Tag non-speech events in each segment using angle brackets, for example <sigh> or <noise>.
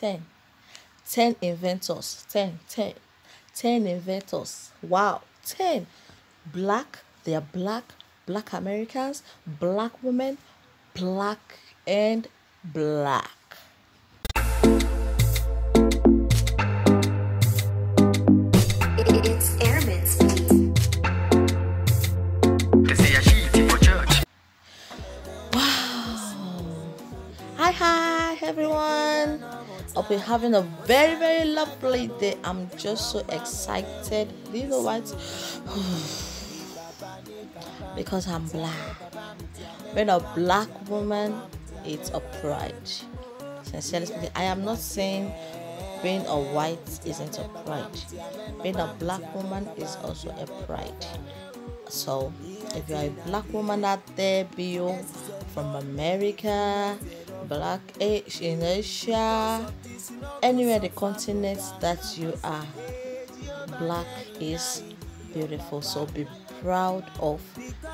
10. 10 inventors. 10, 10. 10 inventors. Wow. 10. Black, they are black, black Americans, black women, black and black. Having a very, very lovely day. I'm just so excited. Do you know what? because I'm black. Being a black woman, it's a pride. Sincerely speaking, I am not saying being a white isn't a pride. Being a black woman is also a pride. So, if you're a black woman out there, be you from America, black age in Asia, anywhere the continent that you are, black is beautiful. So be proud of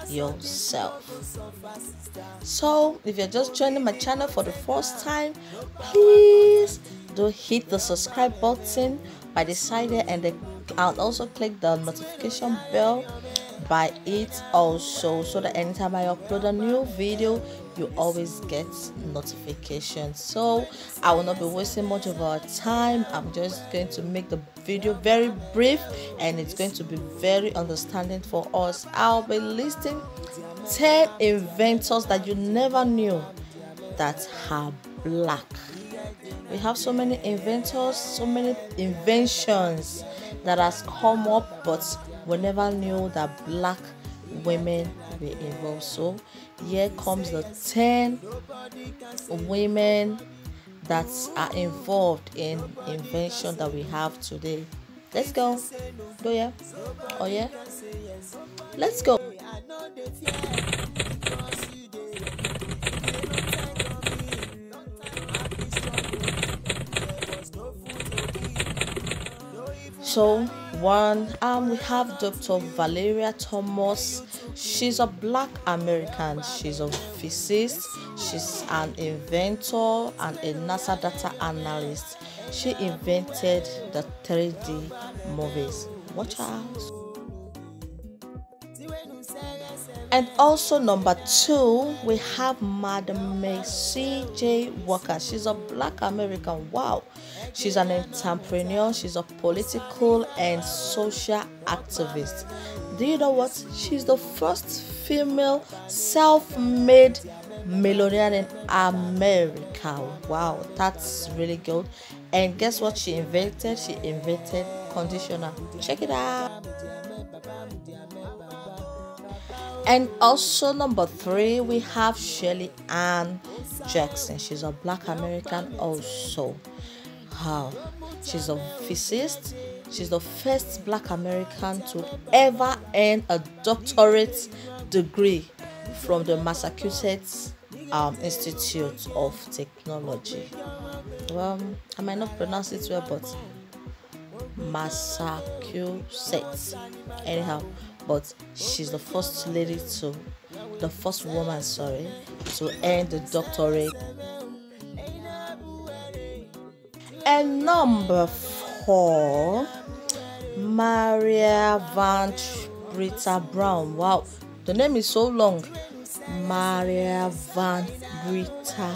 yourself. So, if you're just joining my channel for the first time, please do hit the subscribe button by the side there and, the, and also click the notification bell by it also so that anytime I upload a new video you always get notifications. So I will not be wasting much of our time. I'm just going to make the video very brief and it's going to be very understanding for us. I'll be listing 10 inventors that you never knew that are black. We have so many inventors so many inventions that has come up but we never knew that black women were involved. So here comes the 10 women that are involved in invention that we have today. Let's go. Go yeah. Oh yeah. Let's go. So one, um, we have Dr. Valeria Thomas. She's a Black American. She's a physicist. She's an inventor and a NASA data analyst. She invented the 3D movies. Watch out. And also number two, we have Madam C.J. Walker. She's a Black American. Wow. She's an entrepreneur. She's a political and social activist. Do you know what? She's the first female self-made millionaire in America. Wow, that's really good. And guess what she invented? She invented conditioner. Check it out. And also number three, we have Shirley Ann Jackson. She's a Black American also. Wow, she's a physicist. She's the first Black American to ever earn a doctorate degree from the Massachusetts um, Institute of Technology. Well, I might not pronounce it well, but Massachusetts. Anyhow, but she's the first lady to, the first woman, sorry, to earn the doctorate. And number four, Maria Van Brita Brown. Wow, the name is so long. Maria Van Brita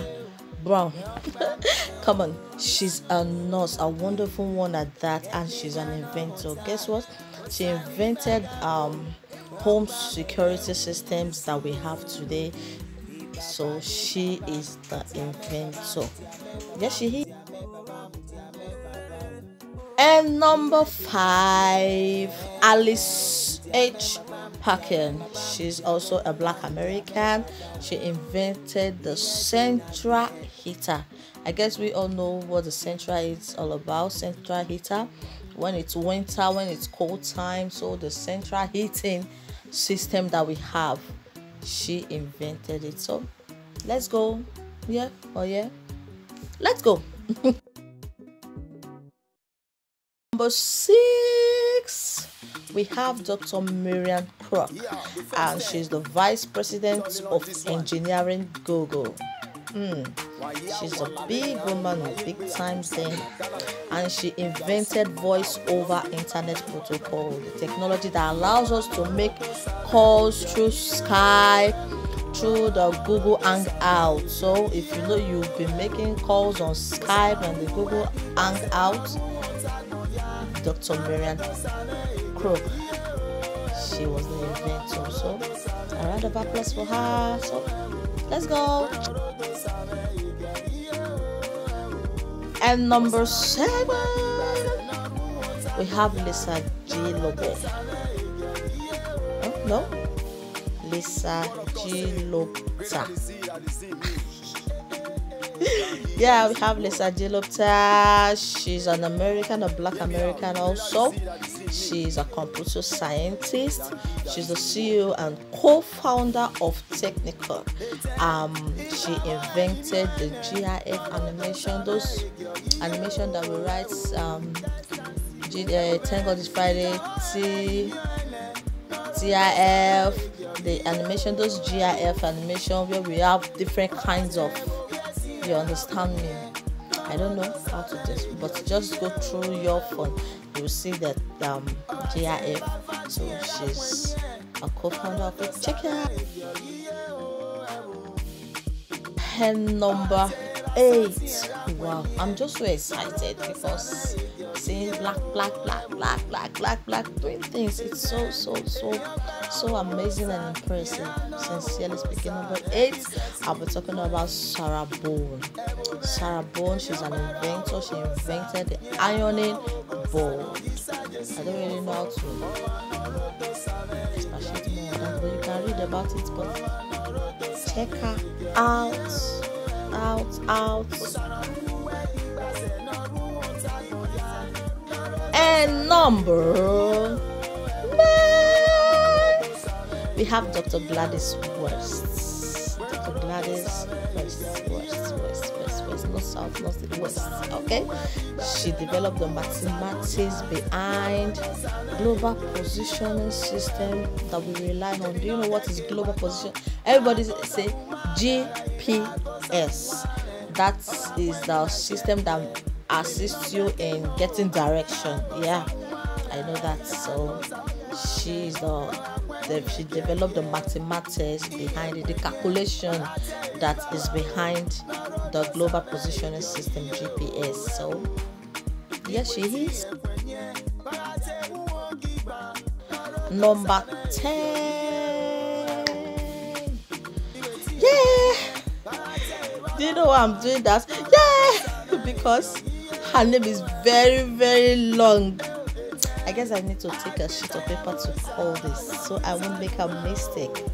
Brown. <laughs> Come on, she's a nurse, a wonderful one at that, and she's an inventor. Guess what? She invented um, home security systems that we have today. So she is the inventor. Yes, she is. And number five, Alice H. Parkin. She's also a black American. She invented the central heater. I guess we all know what the central is all about. Central heater when it's winter, when it's cold time. So the central heating system that we have, she invented it. So let's go. Yeah, oh yeah. Let's go. <laughs> Number six, we have Dr. Miriam Crook, and she's the Vice President of Engineering Google. Hmm. She's a big woman with big time thing, and she invented voice over internet protocol, the technology that allows us to make calls through Skype, through the Google Hangout. So if you know you've been making calls on Skype and the Google Hangout, Dr. Marian Crook, she was the inventor. So a round of applause for her. So let's go. And number seven, we have Lisa G. Lobo. Oh, no, Lisa G. Lopta. <laughs> yeah, we have Lisa G. Lopta. She's an American, a black American also. She's a computer scientist. She's the CEO and co-founder of Technical. Um, she invented the GIF animation, those animation that we write. Um, G- uh, Thank God it's Friday. T GIF, the animation, those GIF animation where we have different kinds of. You understand me? I don't know how to just, but just go through your phone. You will see that um, GIF. So she's a co-founder of it. Check it out. And number eight. Wow, I'm just so excited because seeing black, black, black, black, black, black, black doing things. It's so, so, so, so amazing and impressive. Sincerely speaking, number eight, I'll be talking about Sarah Bone. Sarah Bone, she's an inventor. She invented the ironing board. I don't really know how to but you can read about it. But check her out, out, out. Number nine, we have Dr. Gladys West. Dr. Gladys West, West, West, West, West, not South, not West. Okay, she developed the mathematics behind global positioning system that we rely on. Do you know what is global position? Everybody say GPS. That is the system that assists you in getting direction. Yeah, I know that. So she's uh, the, the she developed the mathematics behind it, the calculation that is behind the global positioning system GPS. So yes, she is. Number ten. Yeah. Do you know why I'm doing that? Yeah, <laughs> because her name is very, very long. I guess I need to take a sheet of paper to call this so I won't make a mistake.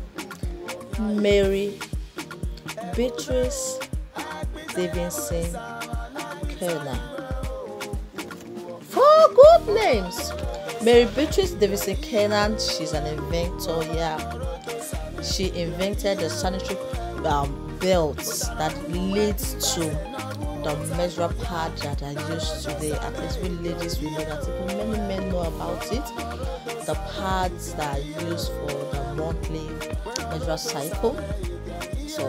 Mary Beatrice Davidson Kerner. Four good names. Mary Beatrice Davidson Kernan, she's an inventor, yeah. She invented the sanitary um, belts that leads to the menstrual pad that are used today. At least we ladies we know that many men know about it. The pads that are used for the monthly menstrual cycle. So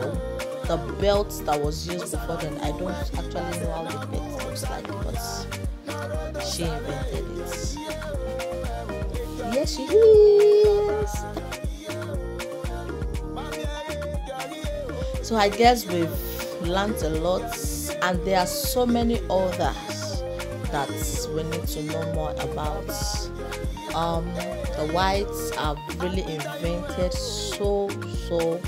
the belt that was used before then, I don't actually know how the belt looks like, but she invented it. Yes, she is. So I guess we've learned a lot, and there are so many others that we need to know more about. Um, the whites have really invented so so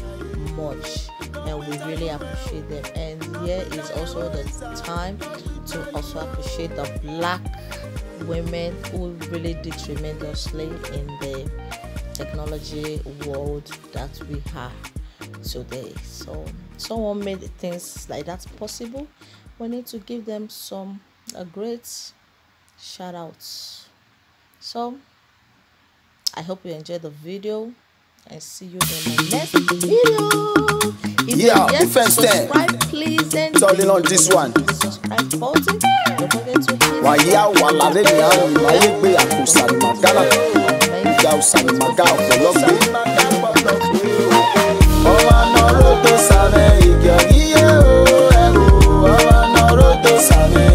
much, and we really appreciate them. And here is also the time to also appreciate the black women who really did tremendously in the technology world that we have today. So someone made things like that possible. We need to give them some a great shout out. So I hope you enjoyed the video and see you in the next video. If Yeah, you're yet to defense ten. subscribe, please and Turning on this one. subscribe button. Don't forget to hit wàyà wàlàrẹ́ ni àwọn ìmáyé gbé àkóso same ikiogiye o ẹrù ọmọ náà rodo same.